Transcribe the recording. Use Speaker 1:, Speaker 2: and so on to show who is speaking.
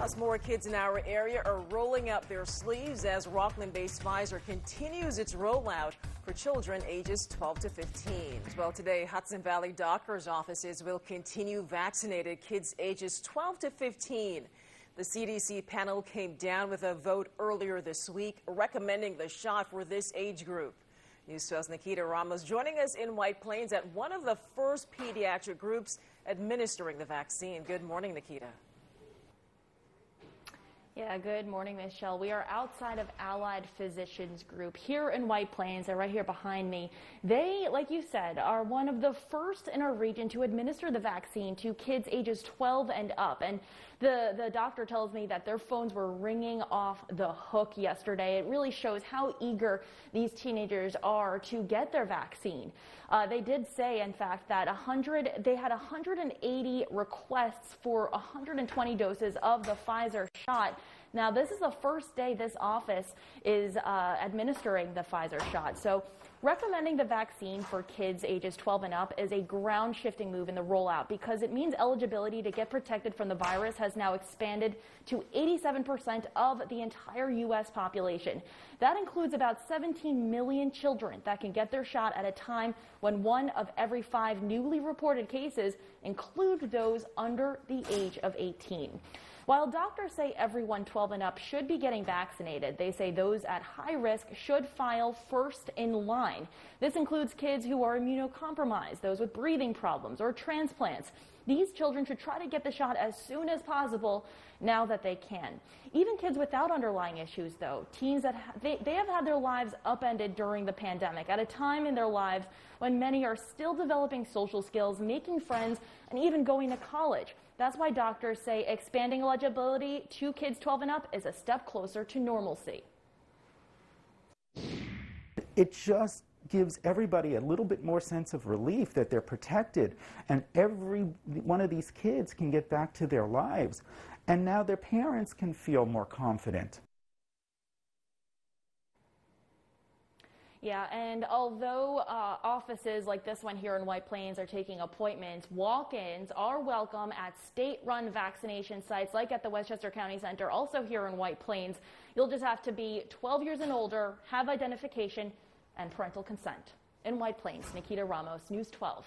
Speaker 1: Plus, more kids in our area are rolling up their sleeves as Rockland-based Pfizer continues its rollout for children ages 12 to 15. Well, today, Hudson Valley doctors' offices will continue vaccinated kids ages 12 to 15. The CDC panel came down with a vote earlier this week recommending the shot for this age group. News 12's Nikita Ramos joining us in White Plains at one of the first pediatric groups administering the vaccine. Good morning, Nikita.
Speaker 2: Yeah, good morning, Michelle. We are outside of Allied Physicians Group here in White Plains. They're right here behind me. They, like you said, are one of the first in our region to administer the vaccine to kids ages 12 and up. And the, the doctor tells me that their phones were ringing off the hook yesterday. It really shows how eager these teenagers are to get their vaccine. Uh, they did say, in fact, that 100, they had 180 requests for 120 doses of the Pfizer shot. Now, this is the first day this office is uh, administering the Pfizer shot. So, recommending the vaccine for kids ages 12 and up is a ground shifting move in the rollout because it means eligibility to get protected from the virus has now expanded to 87% of the entire U.S. population. That includes about 17 million children that can get their shot at a time when one of every five newly reported cases include those under the age of 18. While doctors say everyone 12 and up should be getting vaccinated, they say those at high risk should file first in line. This includes kids who are immunocompromised, those with breathing problems, or transplants. These children should try to get the shot as soon as possible now that they can. Even kids without underlying issues, though, teens that ha- they, they have had their lives upended during the pandemic at a time in their lives when many are still developing social skills, making friends, and even going to college. That's why doctors say expanding eligibility to kids 12 and up is a step closer to normalcy.
Speaker 3: It just gives everybody a little bit more sense of relief that they're protected and every one of these kids can get back to their lives and now their parents can feel more confident.
Speaker 2: Yeah, and although uh, offices like this one here in White Plains are taking appointments, walk-ins are welcome at state-run vaccination sites like at the Westchester County Center, also here in White Plains. You'll just have to be 12 years and older, have identification, and parental consent. In White Plains, Nikita Ramos, News 12.